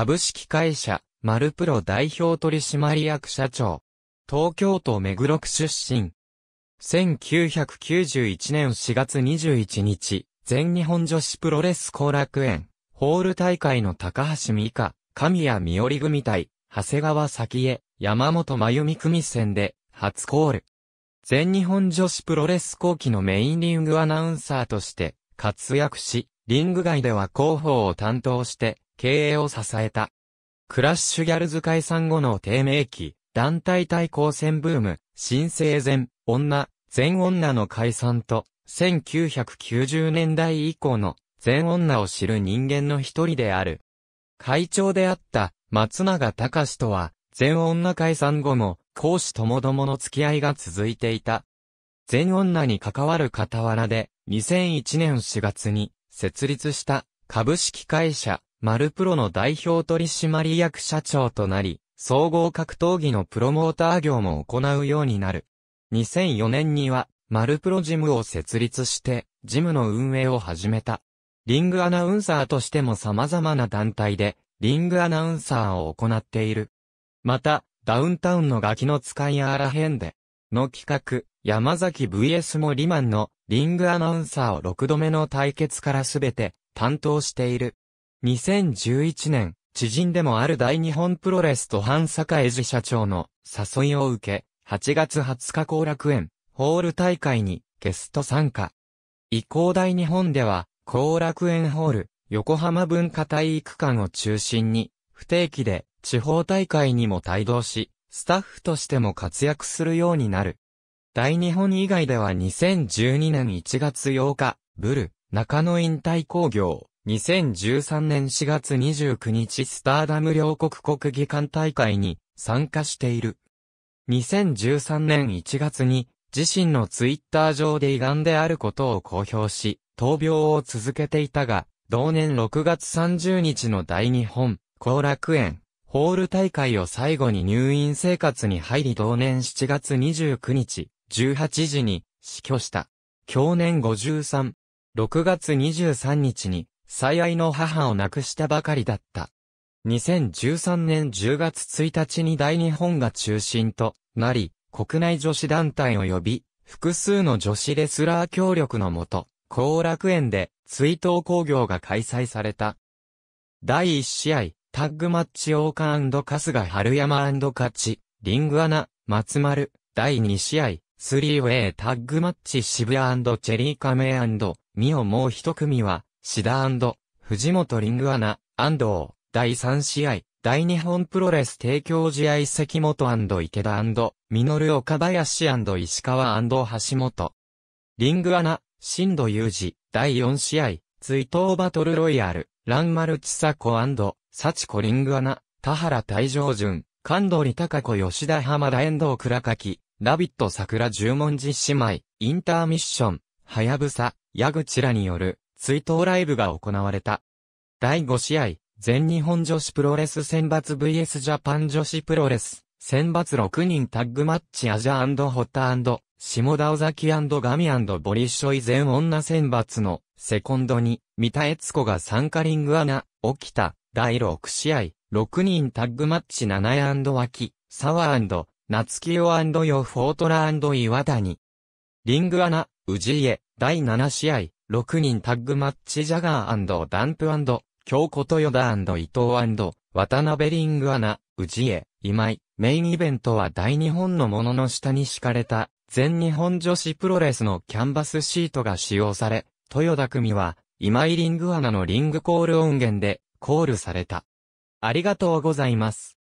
株式会社、マルプロ代表取締役社長。東京都目黒区出身。1991年4月21日、全日本女子プロレス後楽園、ホール大会の高橋美香、神谷美織組対、長谷川咲江、山本真由美組戦で、初コール。全日本女子プロレス後期のメインリングアナウンサーとして活躍し、リング外では広報を担当して経営を支えた。クラッシュギャルズ解散後の低迷期、団体対抗戦ブーム、新生前、女、全女の解散と、1990年代以降の全女を知る人間の一人である。会長であった松永隆とは、全女解散後も、講師ともどもの付き合いが続いていた。全女に関わる傍らで、2001年4月に設立した株式会社マルプロの代表取締役社長となり、総合格闘技のプロモーター業も行うようになる。2004年には、マルプロジムを設立して、ジムの運営を始めた。リングアナウンサーとしても様々な団体で、リングアナウンサーを行っている。また、ダウンタウンのガキの使いあらへんで、の企画、山崎 VS モリマンのリングアナウンサーを6度目の対決からすべて担当している。2011年、知人でもある大日本プロレスと半坂江治社長の誘いを受け、8月20日後楽園、ホール大会にゲスト参加。移行大日本では、後楽園ホール、横浜文化体育館を中心に、不定期で地方大会にも帯同し、スタッフとしても活躍するようになる。大日本以外では2012年1月8日、ブル、中野引退工業、2013年4月29日スターダム両国国技館大会に参加している。2013年1月に自身のツイッター上で胃がんであることを公表し、闘病を続けていたが、同年6月30日の大日本、後楽園、ホール大会を最後に入院生活に入り同年7月29日、18時に死去した。去年53、6月23日に最愛の母を亡くしたばかりだった。2013年10月1日に大日本が中心となり、国内女子団体を呼び、複数の女子レスラー協力のもと、後楽園で追悼工業が開催された。第1試合、タッグマッチオーカー春日春山勝ち、リングアナ、松丸、第2試合、スリーウェイタッグマッチ渋谷チェリーカメミオもう一組は、シダ藤本リングアナ、安藤、第3試合、大日本プロレス提供試合関本池田ミノル岡林石川橋本。リングアナ、新土裕二、第4試合、追悼バトルロイヤル、ランマルチサコ幸子リングアナ、田原大上順、神取高子吉田浜田遠藤倉垣、ラビット桜十文字姉妹、インターミッション、はやぶさ、矢口らによる、追悼ライブが行われた。第5試合、全日本女子プロレス選抜 VS ジャパン女子プロレス、選抜6人タッグマッチアジャホッタ下田尾崎ガミボリッショイ全女選抜のセコンドに、三田悦子が参加リングアナ、起きた。第6試合、6人タッグマッチ7ヤ脇、沢夏木ヨヨフォートラ岩谷。リングアナ、氏家、第7試合、6人タッグマッチジャガーダンプ京子豊田伊藤渡辺リングアナ、氏家、今井。メインイベントは大日本のものの下に敷かれた全日本女子プロレスのキャンバスシートが使用され、豊田組は今井リングアナのリングコール音源でコールされた。ありがとうございます。